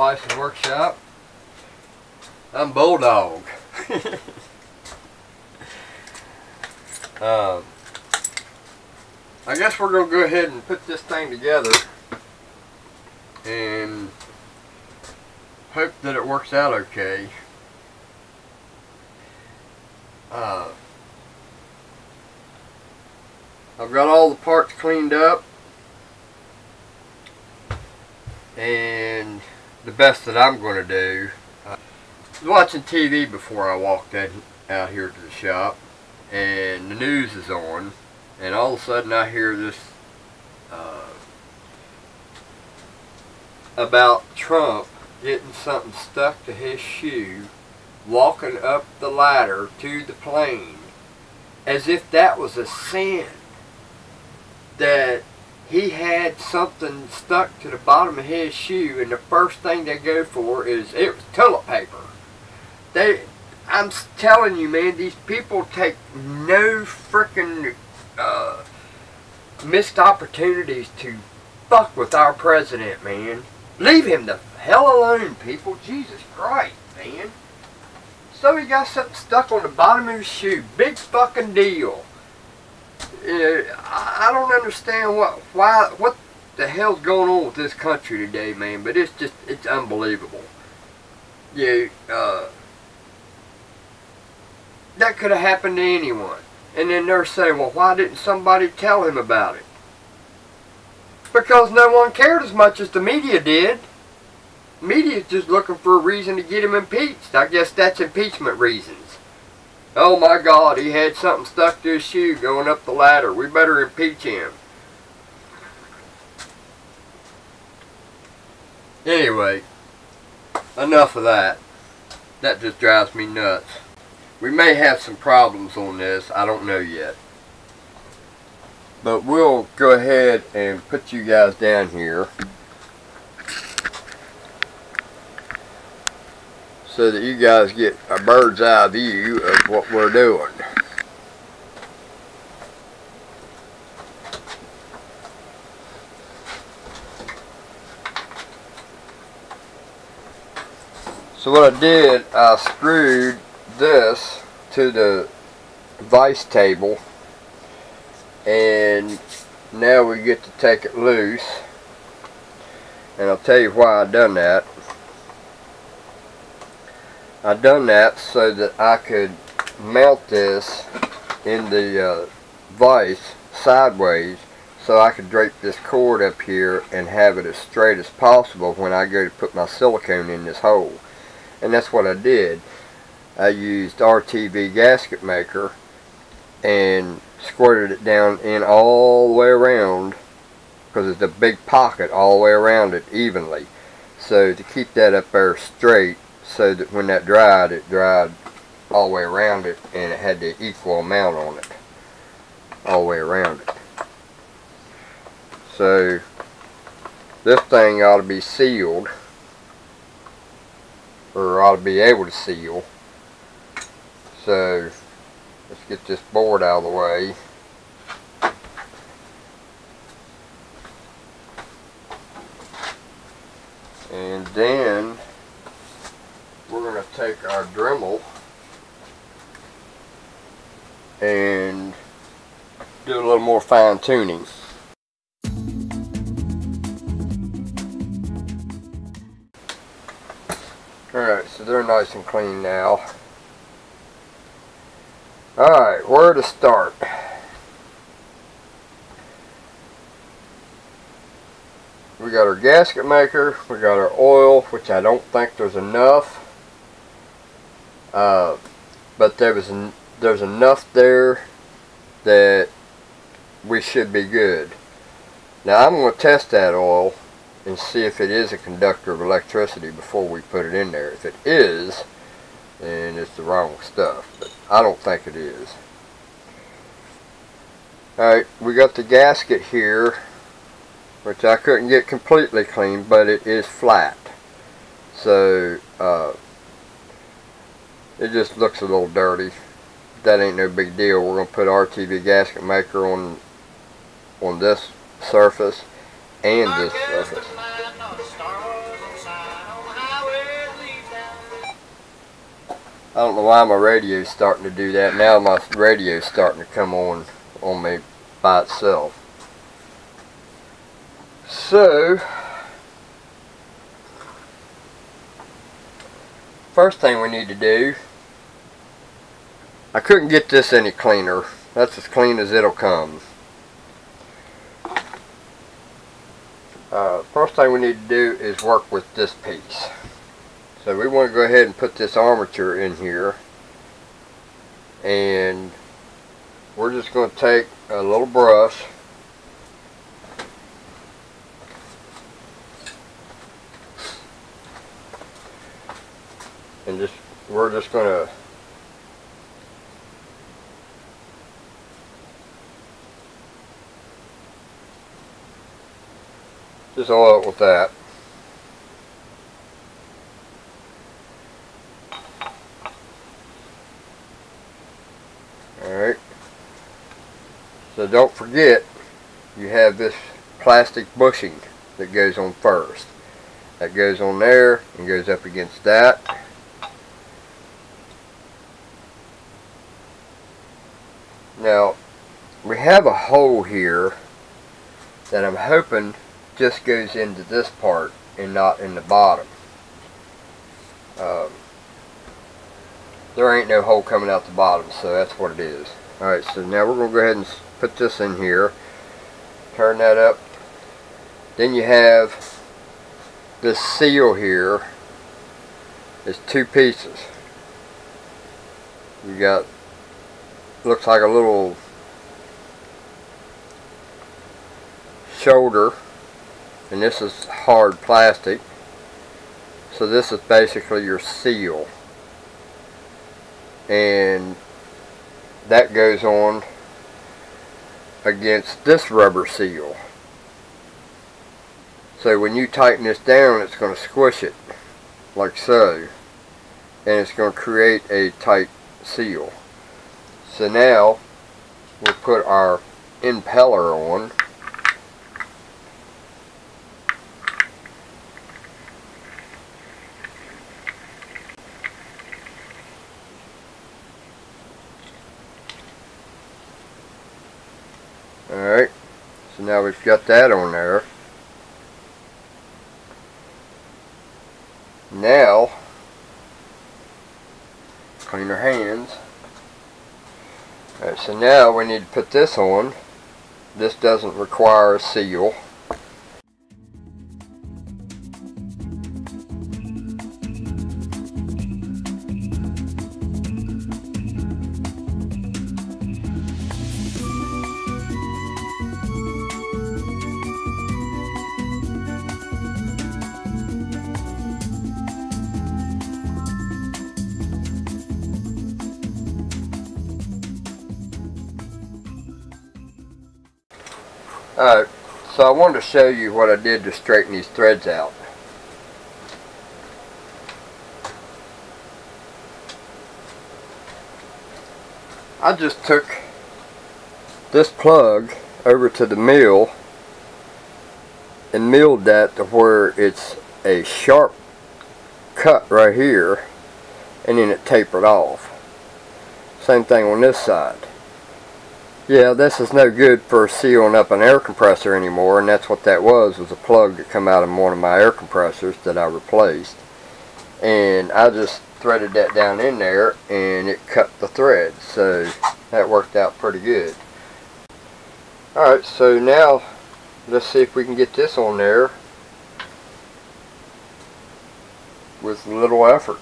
Bison Workshop. I'm Bulldog. um, I guess we're going to go ahead and put this thing together and hope that it works out okay. Uh, I've got all the parts cleaned up and the best that I'm going to do uh, watching TV before I walked in, out here to the shop and the news is on and all of a sudden I hear this uh, about Trump getting something stuck to his shoe walking up the ladder to the plane as if that was a sin that he had something stuck to the bottom of his shoe and the first thing they go for is it was toilet paper. They i'm telling you man these people take no freaking uh, missed opportunities to fuck with our president man. Leave him the hell alone people. Jesus christ man. So he got something stuck on the bottom of his shoe. Big fucking deal I, don't understand what why what the hell's going on with this country today, man. But it's just it's unbelievable. Yeah, uh, that could have happened to anyone. And then they're saying, well, why didn't somebody tell him about it? Because no one cared as much as the media did. Media's just looking for a reason to get him impeached. I guess that's impeachment reasons. Oh my God, he had something stuck to his shoe going up the ladder. We better impeach him. Anyway, enough of that. That just drives me nuts. We may have some problems on this. I don't know yet. But we'll go ahead and put you guys down here. So that you guys get a bird's eye view of what we're doing. So what I did, I screwed this to the vice table and now we get to take it loose and I'll tell you why I done that I done that so that I could mount this in the uh, vise sideways so I could drape this cord up here and have it as straight as possible when I go to put my silicone in this hole. And that's what I did. I used RTV gasket maker and squirted it down in all the way around because it's a big pocket all the way around it evenly. So to keep that up there straight so that when that dried, it dried all the way around it and it had the equal amount on it all the way around it. So this thing ought to be sealed or ought to be able to seal. So let's get this board out of the way. And then we're going to take our Dremel and do a little more fine tuning. Alright, so they're nice and clean now. Alright, where to start? We got our gasket maker, we got our oil, which I don't think there's enough. Uh, but there was there's enough there that we should be good. Now I'm going to test that oil and see if it is a conductor of electricity before we put it in there. If it is, then it's the wrong stuff. But I don't think it is. Alright, we got the gasket here, which I couldn't get completely clean, but it is flat. So, uh, it just looks a little dirty. That ain't no big deal. We're going to put RTV gasket maker on on this surface and this surface. I don't know why my radio's starting to do that. Now my radio's starting to come on on me by itself. So, first thing we need to do, I couldn't get this any cleaner. That's as clean as it'll come. Uh, first thing we need to do is work with this piece. So we want to go ahead and put this armature in here. And we're just going to take a little brush and just we're just going to just oil it with that. Alright so don't forget you have this plastic bushing that goes on first. That goes on there and goes up against that. Now, we have a hole here that I'm hoping just goes into this part and not in the bottom. Um, there ain't no hole coming out the bottom, so that's what it is. Alright, so now we're going to go ahead and put this in here. Turn that up. Then you have this seal here. It's two pieces. You got looks like a little shoulder and this is hard plastic. So this is basically your seal. And that goes on against this rubber seal. So when you tighten this down it's going to squish it like so. And it's going to create a tight seal. So now we'll put our impeller on. Alright, so now we've got that on there. Now, clean our hands. Alright, so now we need to put this on. This doesn't require a seal. I wanted to show you what I did to straighten these threads out. I just took this plug over to the mill and milled that to where it's a sharp cut right here and then it tapered off. Same thing on this side. Yeah, this is no good for sealing up an air compressor anymore, and that's what that was, was a plug that come out of one of my air compressors that I replaced. And I just threaded that down in there, and it cut the thread, so that worked out pretty good. Alright, so now let's see if we can get this on there with little effort.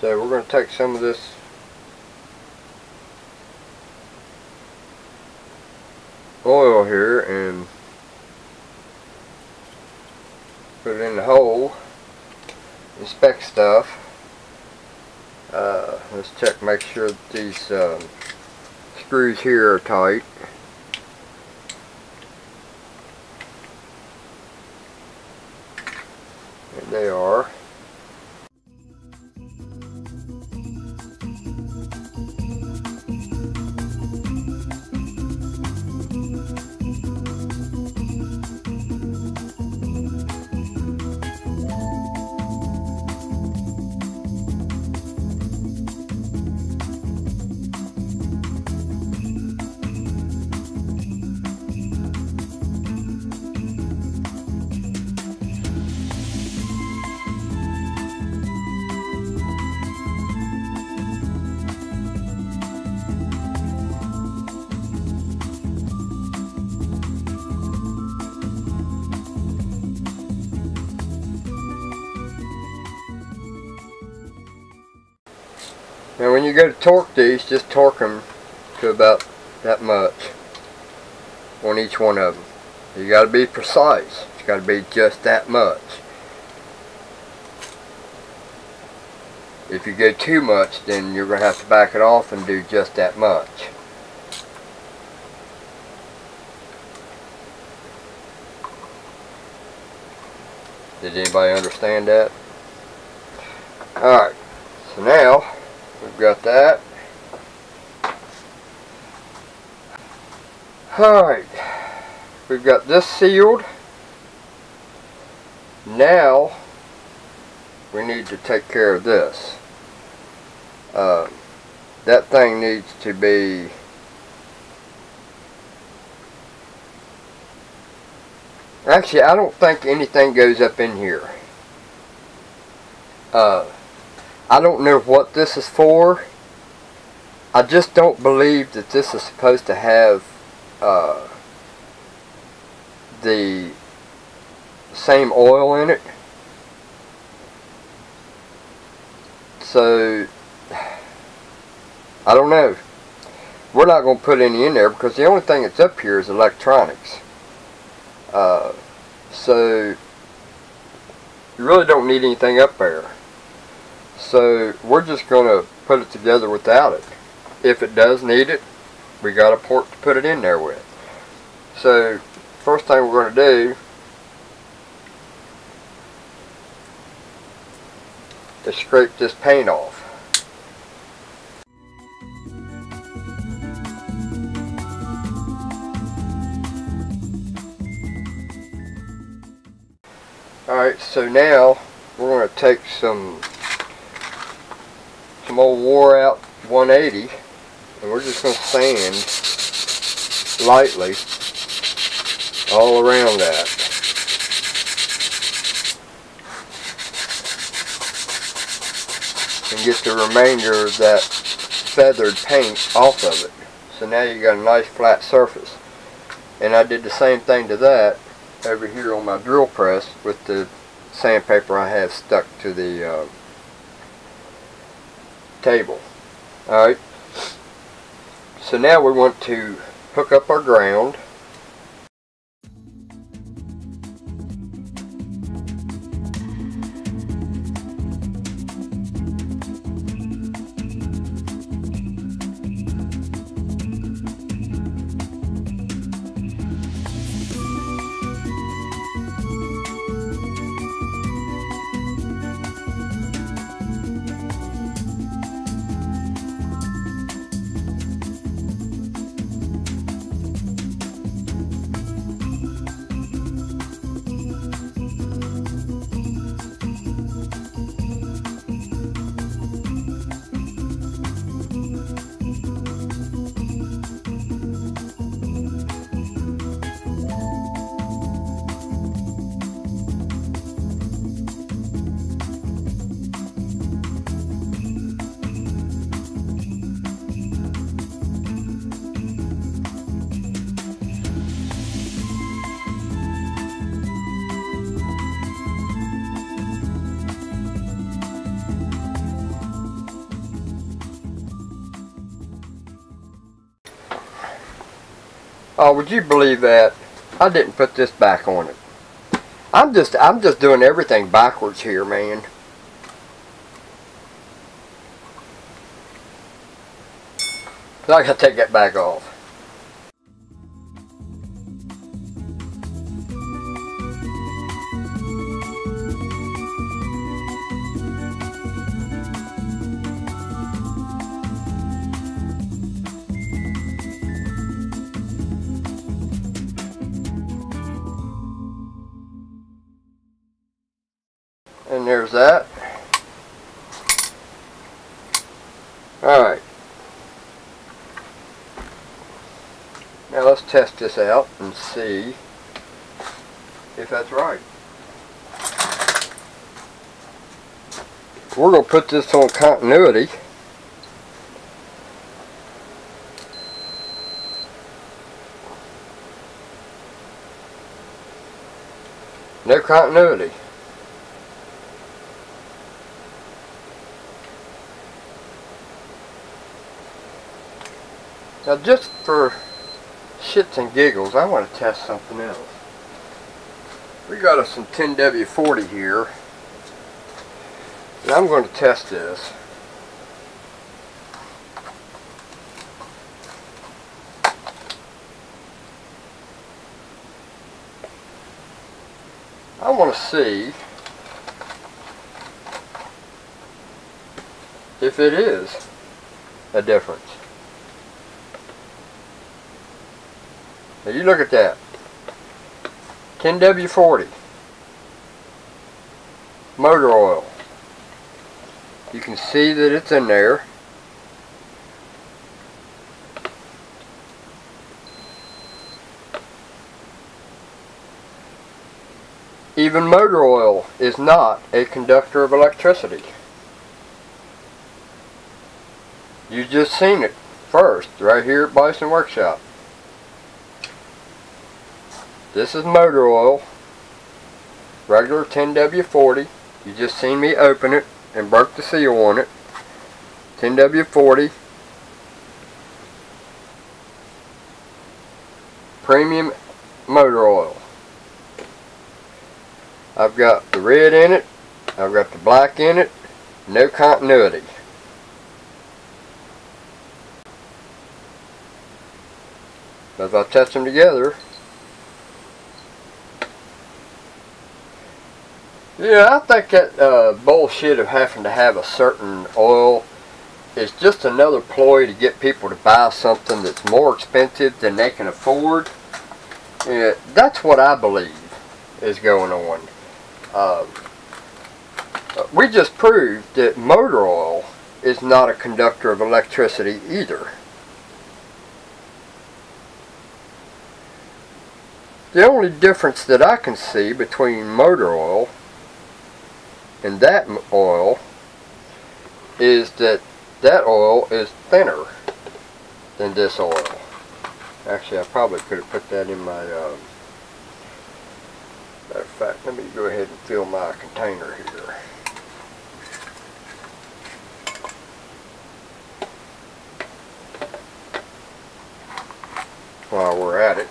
So we're going to take some of this oil here and put it in the hole inspect stuff. Uh, let's check make sure these um, screws here are tight Now when you go to torque these, just torque them to about that much on each one of them. You got to be precise. It's got to be just that much. If you go too much, then you're going to have to back it off and do just that much. Did anybody understand that? Alright, got that. Alright, we've got this sealed. Now we need to take care of this. Uh, that thing needs to be Actually, I don't think anything goes up in here. Uh, I don't know what this is for. I just don't believe that this is supposed to have uh, the same oil in it. So, I don't know. We're not going to put any in there because the only thing that's up here is electronics. Uh, so, you really don't need anything up there. So, we're just going to put it together without it. If it does need it, we got a port to put it in there with. So, first thing we're going to do is scrape this paint off. Alright, so now we're going to take some some old wore out 180 and we're just going to sand lightly all around that. And get the remainder of that feathered paint off of it. So now you got a nice flat surface. And I did the same thing to that over here on my drill press with the sandpaper I have stuck to the uh, table. Alright, so now we want to hook up our ground. Oh, would you believe that? I didn't put this back on it. I'm just I'm just doing everything backwards here, man. I gotta take that back off. Test this out and see if that's right. We're going to put this on continuity. No continuity. Now just for shits and giggles, I want to test something else. We got us some 10W40 here. And I'm going to test this. I want to see if it is a difference. Now you look at that. 10W40. Motor oil. You can see that it's in there. Even motor oil is not a conductor of electricity. You just seen it first, right here at Bison Workshop. This is motor oil, regular 10W40. You just seen me open it and broke the seal on it. 10W40. Premium motor oil. I've got the red in it. I've got the black in it. No continuity. But if I touch them together, yeah, I think that uh, bullshit of having to have a certain oil is just another ploy to get people to buy something that's more expensive than they can afford. Yeah, that's what I believe is going on. Uh, we just proved that motor oil is not a conductor of electricity either. The only difference that I can see between motor oil and that oil is that that oil is thinner than this oil. Actually, I probably could have put that in my, uh, matter of fact, let me go ahead and fill my container here. While we're at it.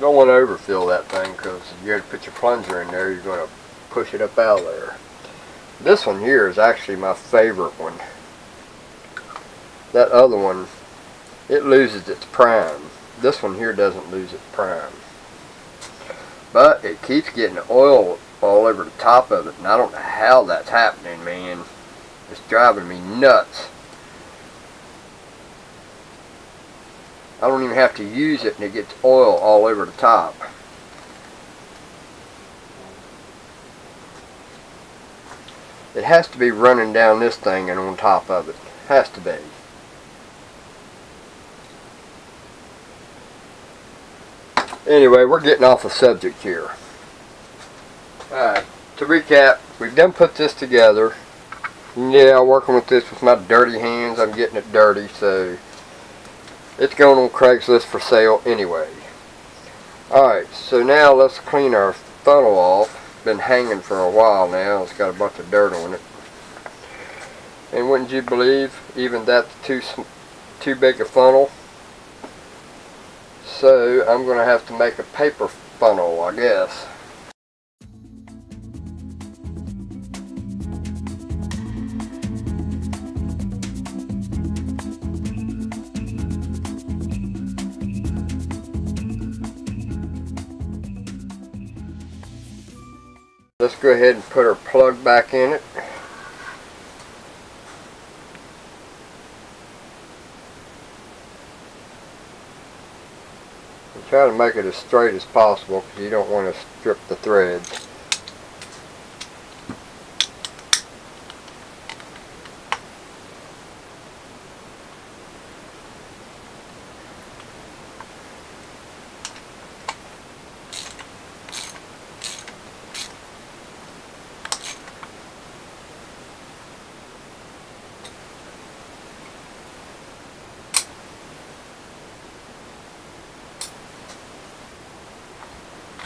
Don't want to overfill that thing because if you have to put your plunger in there, you're going to push it up out of there. This one here is actually my favorite one. That other one, it loses its prime. This one here doesn't lose its prime. But it keeps getting oil all over the top of it, and I don't know how that's happening, man. It's driving me nuts. I don't even have to use it and it gets oil all over the top. It has to be running down this thing and on top of it. Has to be. Anyway, we're getting off the subject here. Alright, to recap, we've done put this together. Yeah, working with this with my dirty hands, I'm getting it dirty, so it's going on Craigslist for sale anyway. Alright, so now let's clean our funnel off. Been hanging for a while now. It's got a bunch of dirt on it. And wouldn't you believe, even that's too, too big a funnel. So I'm going to have to make a paper funnel, I guess. Let's go ahead and put our plug back in it. And try to make it as straight as possible because you don't want to strip the threads.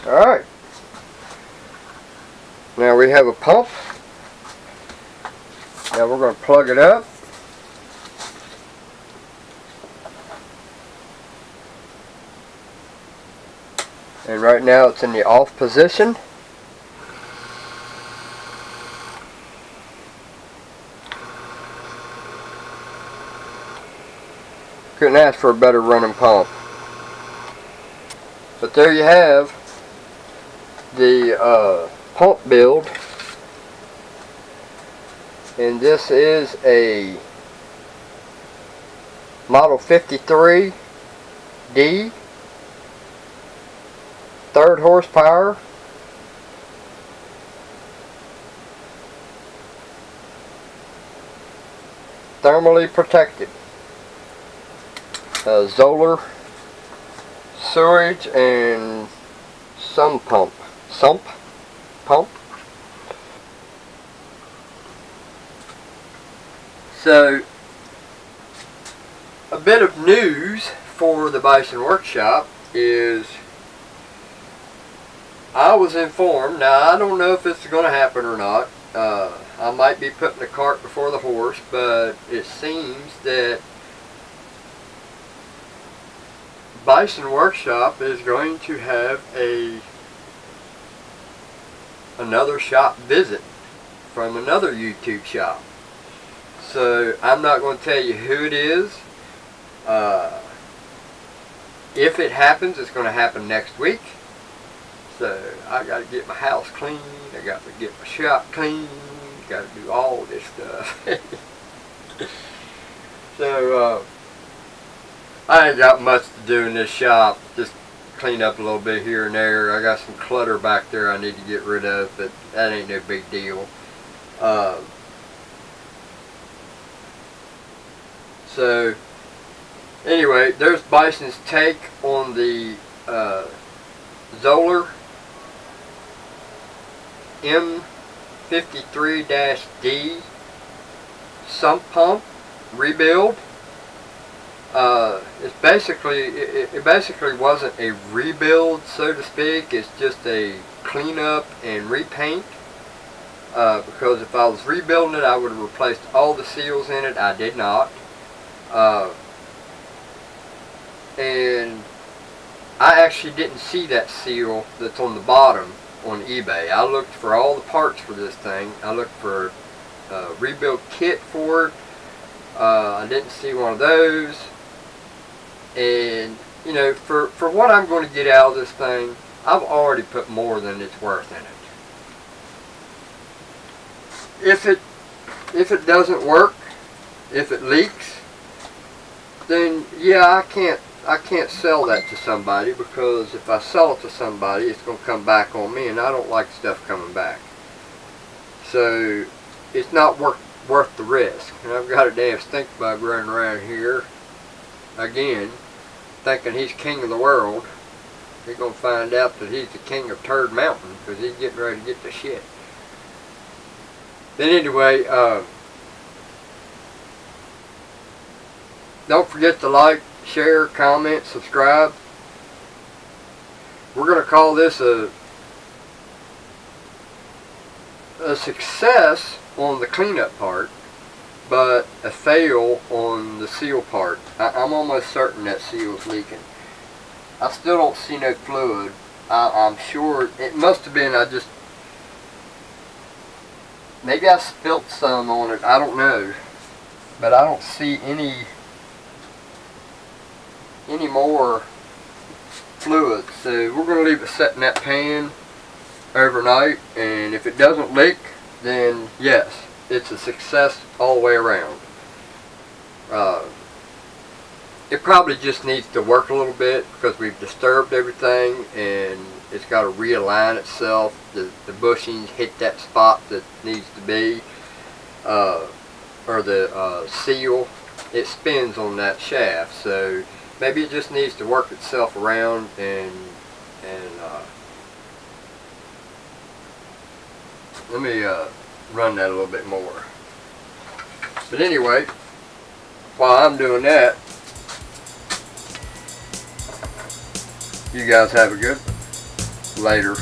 Alright. Now we have a pump. Now we're going to plug it up. And right now it's in the off position. Couldn't ask for a better running pump. But there you have the uh, pump build. And this is a Model 53D third horsepower. Thermally protected. Uh, Zoeller sewage and sump pump sump? Pump? So a bit of news for the Bison Workshop is I was informed, now I don't know if this is going to happen or not, uh, I might be putting the cart before the horse, but it seems that Bison Workshop is going to have a another shop visit from another YouTube shop. So I'm not going to tell you who it is. Uh, if it happens, it's going to happen next week. So I got to get my house clean. I got to get my shop clean. Got to do all this stuff. so uh, I ain't got much to do in this shop. Just clean up a little bit here and there. I got some clutter back there I need to get rid of, but that ain't no big deal. Uh, so anyway, there's Bison's take on the uh, Zoeller M53-D sump pump rebuild. Uh, it's basically it, it, basically wasn't a rebuild so to speak it's just a cleanup and repaint uh, because if I was rebuilding it I would have replaced all the seals in it I did not uh, and I actually didn't see that seal that's on the bottom on eBay. I looked for all the parts for this thing. I looked for a rebuild kit for it. Uh, I didn't see one of those. And, you know, for, for what I'm going to get out of this thing, I've already put more than it's worth in it. If it, if it doesn't work, if it leaks, then yeah, I can't I can't sell that to somebody because if I sell it to somebody, it's going to come back on me, and I don't like stuff coming back. So it's not worth worth the risk. And I've got a damn stink bug running around here again, thinking he's king of the world. He's going to find out that he's the king of Turd Mountain because he's getting ready to get the shit. Then anyway, uh, don't forget to like, share, comment, subscribe. We're going to call this a a success on the cleanup part, but a fail on the seal part. I, am almost certain that seal is leaking. I still don't see no fluid. I, I'm sure it must have been, I just, maybe I spilt some on it, I don't know. But I don't see any any more fluid. So we're going to leave it set in that pan overnight and if it doesn't leak then yes it's a success all the way around. Uh, it probably just needs to work a little bit because we've disturbed everything and it's got to realign itself. The, the bushings hit that spot that needs to be uh, or the uh, seal it spins on that shaft so maybe it just needs to work itself around and and uh, let me uh, run that a little bit more. But anyway while I'm doing that you guys have a good later